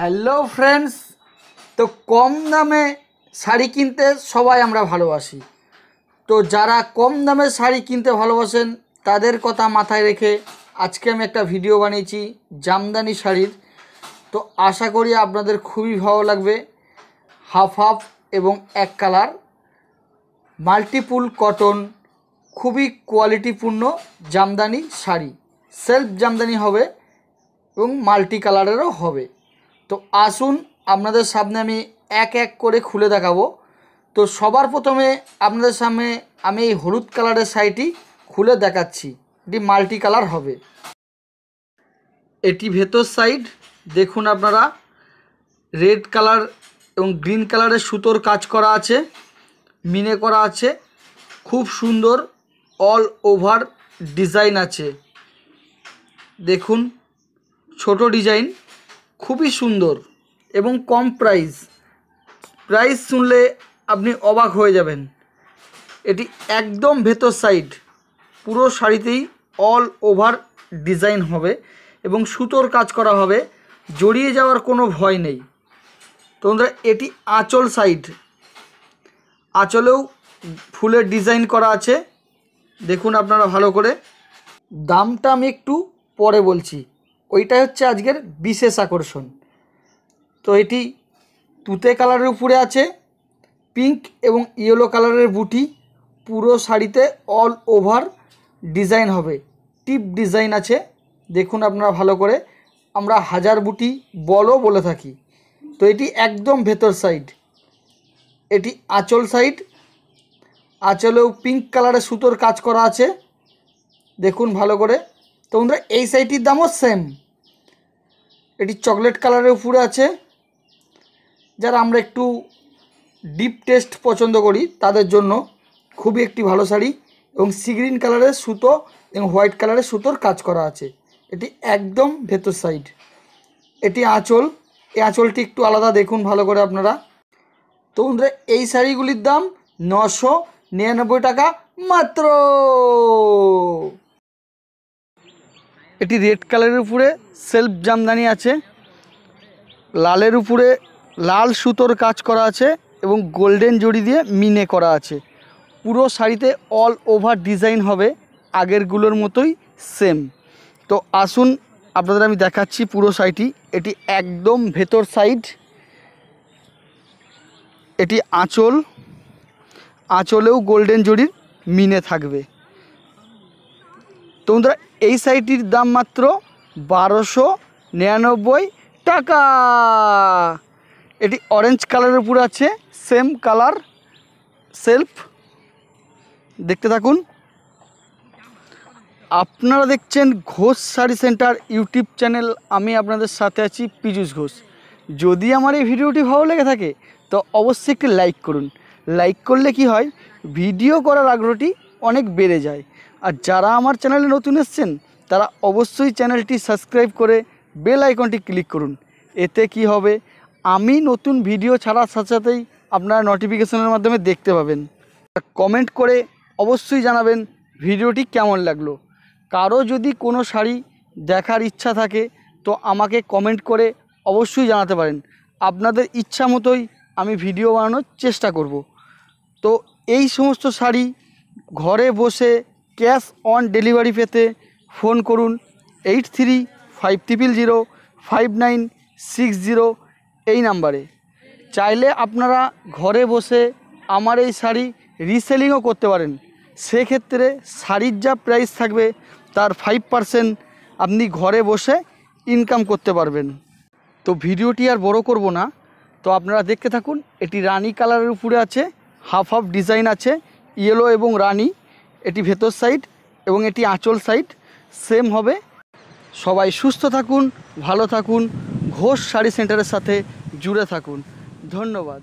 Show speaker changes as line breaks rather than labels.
Hello friends তো কম দামে শাড়ি কিনতে সবাই আমরা ভালোবাসি। তো যারা কম দামে শাড়ি কিনতে ভালোবাসেন, তাদের কথা মাথায় রেখে আজকে আমি একটা ভিডিও বানিয়েছি জামদানি শাড়ির। তো আশা করি আপনাদের খুবই ভালো লাগবে। হাফ হাফ এবং এক কালার। মাল্টিপুল কটন, খুবই কোয়ালিটিপূর্ণ জামদানি শাড়ি। সেলফ জামদানি হবে এবং মাল্টি কালারেরও হবে। তো আসুন আপনাদের সামনে আমি এক এক করে খুলে দেখাবো। তো সবার প্রথমে আপনাদের সামনে আমি এই হলুদ কালারের শাড়িটি খুলে দেখাচ্ছি। এটি মাল্টি কালার হবে। এটি ভেতর সাইড, দেখুন আপনারা, রেড কালার এবং গ্রিন কালারের সুতোর কাজ করা আছে, মিনে করা আছে, খুব সুন্দর অল ওভার ডিজাইন আছে। দেখুন, ছোট ডিজাইন। খুবই সুন্দর এবং কম প্রাইস প্রাইস শুনলে আপনি অবাক হয়ে যাবেন। এটি একদম ভেতর সাইড পুরো শাড়িতেই অল ওভার ডিজাইন হবে এবং সুতোর কাজ করা হবে। জড়িয়ে যাওয়ার কোনো ভয় নেই। তো বন্ধুরা এটি আঁচল সাইড আঁচলেও ফুলের ডিজাইন করা আছে। দেখুন আপনারা ভালো করে। দামটা আমি একটু পরে বলছি। ওইটাই হচ্ছে আজকের বিশেষ আকর্ষণ। তো এটি তুতে কালারের উপরে আছে, পিঙ্ক এবং ইয়েলো কালারের বুটি, পুরো শাড়িতে অল ওভার ডিজাইন হবে, টিপ ডিজাইন আছে, দেখুন আপনারা ভালো করে, আমরা হাজার বুটি বলও বলে থাকি। তো এটি একদম ভেতর সাইড, এটি আঁচল সাইড, আঁচলেও পিঙ্ক কালারের সুতোর কাজ করা আছে, দেখুন ভালো করে। তো বন্ধুরা, এই শাড়িটির দামও সেম এটি চকলেট কালারের উপরে আছে। যারা আমরা একটু ডিপ টেস্ট পছন্দ করি, তাদের জন্য খুবই একটি ভালো শাড়ি এবং সি গ্রিন কালারের সুতো এবং হোয়াইট কালারের সুতোর কাজ করা আছে। এটি একদম ভেতর সাইড এটি আঁচল। এই আঁচলটি একটু আলাদা দেখুন ভালো করে আপনারা। তো বন্ধুরা, এই শাড়িগুলির দাম নশো নিরানব্বই টাকা মাত্র। এটি রেড কালারের উপরে সেলফ জামদানি আছে। লালের উপরে লাল সুতোর কাজ করা আছে এবং গোল্ডেন জড়ি দিয়ে মিনে করা আছে। পুরো শাড়িতে অল ওভার ডিজাইন হবে, আগেরগুলোর মতোই সেম তো আসুন, আপনাদের আমি দেখাচ্ছি পুরো শাড়িটি। এটি একদম ভেতর সাইড এটি আঁচল। আঁচলেও গোল্ডেন জড়ির মিনে থাকবে। তো বন্ধুরা, এই শাড়িটির দাম মাত্র বারোশো নিরানব্বই টাকা। এটি অরেঞ্জ কালারের উপরে আছে সেম কালার সেলফ দেখতে থাকুন। আপনারা দেখছেন Ghosh sari centre YouTube channel, আমি আপনাদের সাথে আছি পীযুষ ঘোষ। যদি আমার এই ভিডিওটি ভালো লেগে থাকে, তো অবশ্যই একটি লাইক করুন। লাইক করলে কি হয়, ভিডিও করার আগ্রহটি অনেক বেড়ে যায়। আর যারা আমার চ্যানেলে নতুন এসছেন, তারা অবশ্যই চ্যানেলটি সাবস্ক্রাইব করে বেল আইকনটি ক্লিক করুন। এতে কি হবে? আমি নতুন ভিডিও ছাড়ার সাথে সাথেই আপনারা নোটিফিকেশনের মাধ্যমে দেখতে পাবেন। কমেন্ট করে অবশ্যই জানাবেন ভিডিওটি কেমন লাগল। কারও যদি কোনো শাড়ি দেখার ইচ্ছা থাকে, তো আমাকে কমেন্ট করে অবশ্যই জানাতে পারেন। আপনাদের ইচ্ছা মতোই আমি ভিডিও বানানোর চেষ্টা করব। তো এই সমস্ত শাড়ি ঘরে বসে ক্যাশ অন ডেলিভারি পেতে ফোন করুন eight three five triple zero five nine six zero এই নাম্বারে। চাইলে আপনারা ঘরে বসে আমার এই শাড়ি রিসেলিংও করতে পারেন। সেক্ষেত্রে শাড়ির যা প্রাইস থাকবে, তার ফাইভ পারসেন্ট আপনি ঘরে বসে ইনকাম করতে পারবেন। তো ভিডিওটি আর বড় করব না। তো আপনারা দেখতে থাকুন, এটি রানী কালারের উপরে আছে হাফ হাফ ডিজাইন আছে ইয়েলো এবং রানী। এটি ভেতর সাইড এবং এটি আঁচল সাইড সেম হবে। সবাই সুস্থ থাকুন, ভালো থাকুন, ঘোষ শাড়ি সেন্টারের সাথে জুড়ে থাকুন। ধন্যবাদ।